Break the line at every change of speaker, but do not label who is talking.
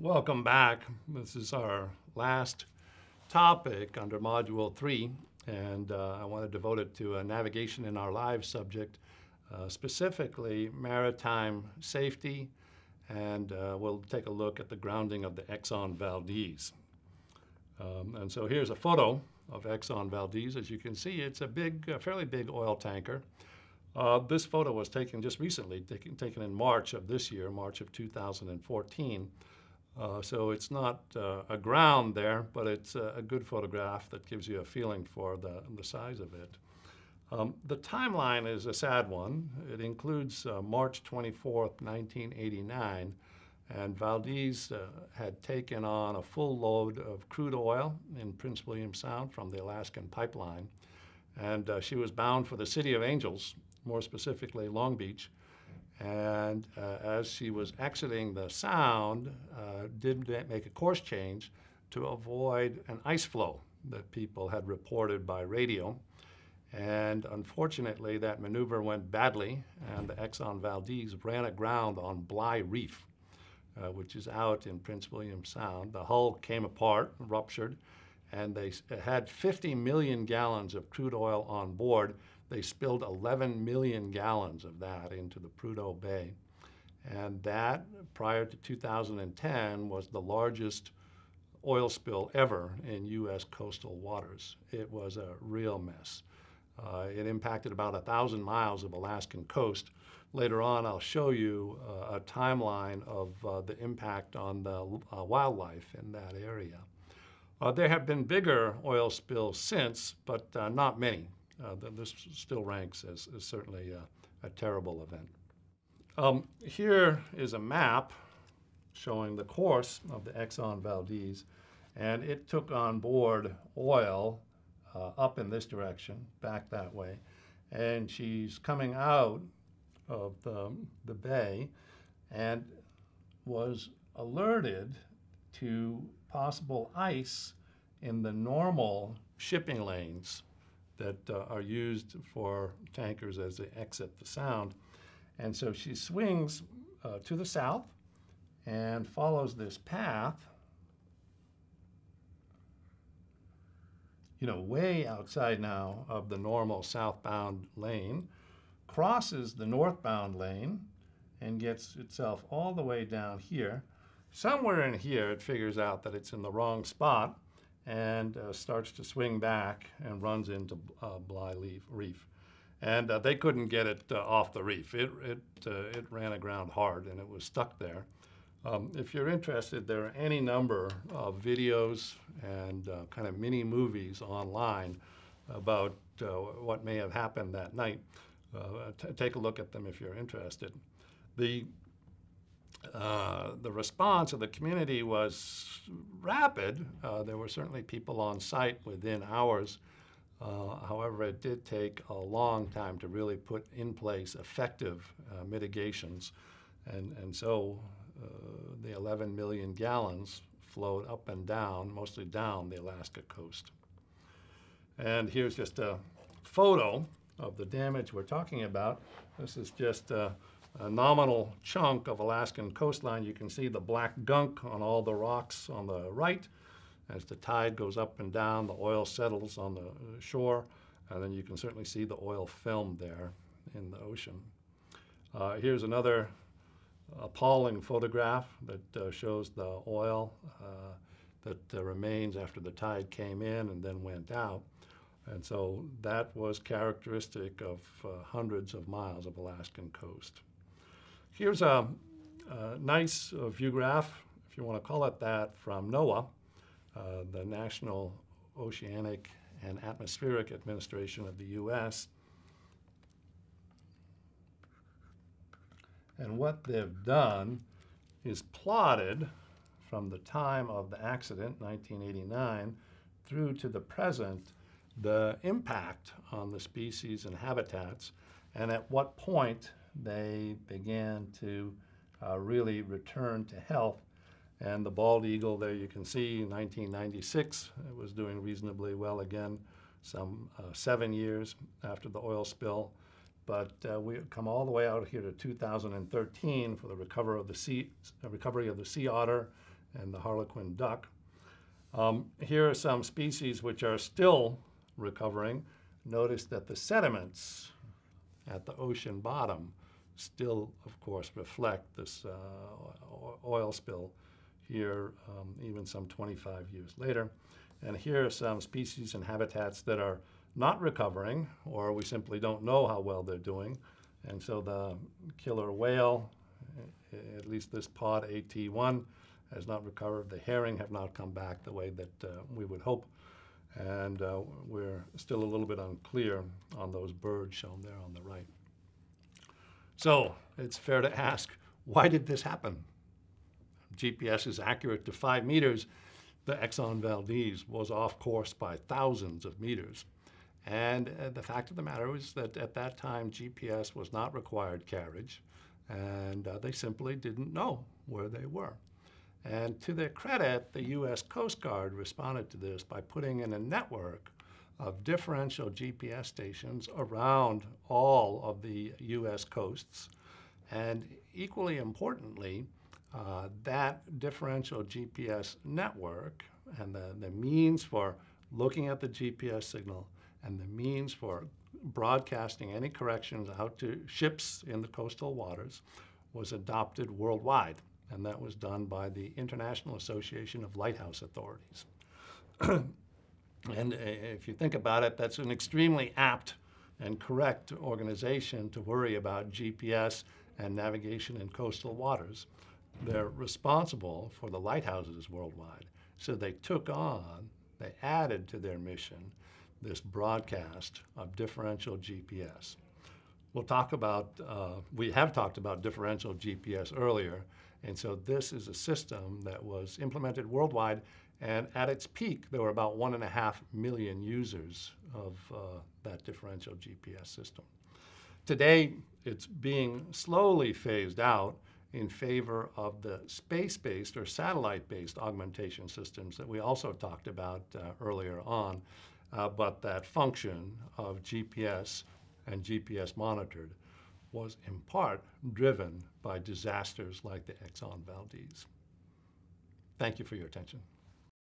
welcome back. This is our last topic under Module 3, and uh, I want to devote it to a navigation in our lives subject, uh, specifically maritime safety, and uh, we'll take a look at the grounding of the Exxon Valdez. Um, and so here's a photo of Exxon Valdez. As you can see, it's a big, uh, fairly big oil tanker. Uh, this photo was taken just recently, taken, taken in March of this year, March of 2014. Uh, so it's not uh, ground there, but it's a, a, good photograph that gives you a feeling for the, the size of it. Um, the timeline is a sad one. It includes uh, March 24th, 1989, and Valdez uh, had taken on a full load of crude oil in Prince William Sound from the Alaskan pipeline. And uh, she was bound for the City of Angels, more specifically Long Beach. And uh, as she was exiting the sound, uh, did make a course change to avoid an ice floe that people had reported by radio. And unfortunately, that maneuver went badly, and the Exxon Valdez ran aground on Bligh Reef, uh, which is out in Prince William Sound. The hull came apart, ruptured, and they had 50 million gallons of crude oil on board they spilled 11 million gallons of that into the Prudhoe Bay. And that, prior to 2010, was the largest oil spill ever in U.S. coastal waters. It was a real mess. Uh, it impacted about 1,000 miles of Alaskan coast. Later on, I'll show you uh, a timeline of uh, the impact on the uh, wildlife in that area. Uh, there have been bigger oil spills since, but uh, not many uh, this still ranks as, as certainly a, a, terrible event. Um, here is a map showing the course of the Exxon Valdez, and it took on board oil uh, up in this direction, back that way, and she's coming out of the, the bay and was alerted to possible ice in the normal shipping lanes that uh, are used for tankers as they exit the sound. And so she swings uh, to the south and follows this path, you know, way outside now of the normal southbound lane, crosses the northbound lane and gets itself all the way down here. Somewhere in here, it figures out that it's in the wrong spot and uh, starts to swing back and runs into uh, Bligh Reef. And uh, they couldn't get it uh, off the reef. It, it, uh, it ran aground hard and it was stuck there. Um, if you're interested, there are any number of videos and uh, kind of mini movies online about what may have happened that night. take a look at them if you're interested. The uh, the response of the community was rapid. Uh, there were certainly people on site within hours. Uh, however, it did take a long time to really put in place effective uh, mitigations. And, and so uh, the 11 million gallons flowed up and down, mostly down the Alaska coast. And here's just a photo of the damage we're talking about. This is just a nominal chunk of Alaskan coastline. You can see the black gunk on all the rocks on the right. As the tide goes up and down, the oil settles on the shore, and then you can certainly see the oil film there in the ocean. Uh, here's another appalling photograph that uh, shows the oil uh, that uh, remains after the tide came in and then went out. And so that was characteristic of uh, hundreds of miles of Alaskan coast. Here's a, a nice uh, view graph, if you want to call it that, from NOAA, uh, the National Oceanic and Atmospheric Administration of the U.S. And what they've done is plotted from the time of the accident, 1989, through to the present, the impact on the species and habitats, and at what point they began to uh, really return to health. And the bald eagle there you can see in 1996, it was doing reasonably well again, some uh, seven years after the oil spill. But uh, we come all the way out here to 2013 for the recovery of the sea, recovery of the sea otter and the harlequin duck. Um, here are some species which are still recovering. Notice that the sediments at the ocean bottom still, of course, reflect this uh, oil spill here, um, even some 25 years later. And here are some species and habitats that are not recovering, or we simply don't know how well they're doing. And so the killer whale, at least this pod AT1, has not recovered. The herring have not come back the way that uh, we would hope. And uh, we're still a little bit unclear on those birds shown there on the right. So it's fair to ask, why did this happen? GPS is accurate to five meters. The Exxon Valdez was off course by thousands of meters. And uh, the fact of the matter is that at that time, GPS was not required carriage, and uh, they simply didn't know where they were. And to their credit, the U.S. Coast Guard responded to this by putting in a network of differential GPS stations around all of the U.S. coasts. And equally importantly, uh, that differential GPS network and the, the means for looking at the GPS signal and the means for broadcasting any corrections out to ships in the coastal waters was adopted worldwide and that was done by the International Association of Lighthouse Authorities. and uh, if you think about it, that's an extremely apt and correct organization to worry about GPS and navigation in coastal waters. They're responsible for the lighthouses worldwide. So they took on, they added to their mission this broadcast of differential GPS. We'll talk about, uh, we have talked about differential GPS earlier, and so this is a system that was implemented worldwide, and at its peak, there were about one and a half million users of uh, that differential GPS system. Today, it's being slowly phased out in favor of the space-based or satellite-based augmentation systems that we also talked about uh, earlier on, uh, but that function of GPS and GPS monitored was in part driven by disasters like the Exxon Valdez. Thank you for your attention.